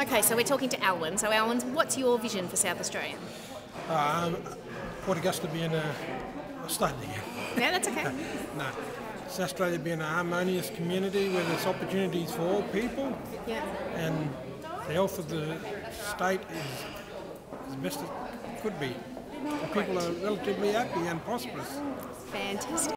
Okay, so we're talking to Alwyn. So, Alwyn, what's your vision for South Australia? Um, Port Augusta being uh, a, a state again. Yeah, that's okay. No. South Australia being a harmonious community where there's opportunities for all people Yeah. and the health of the state is as best it could be. The people are relatively happy and prosperous. Fantastic.